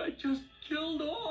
I just killed off.